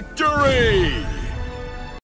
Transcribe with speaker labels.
Speaker 1: victory!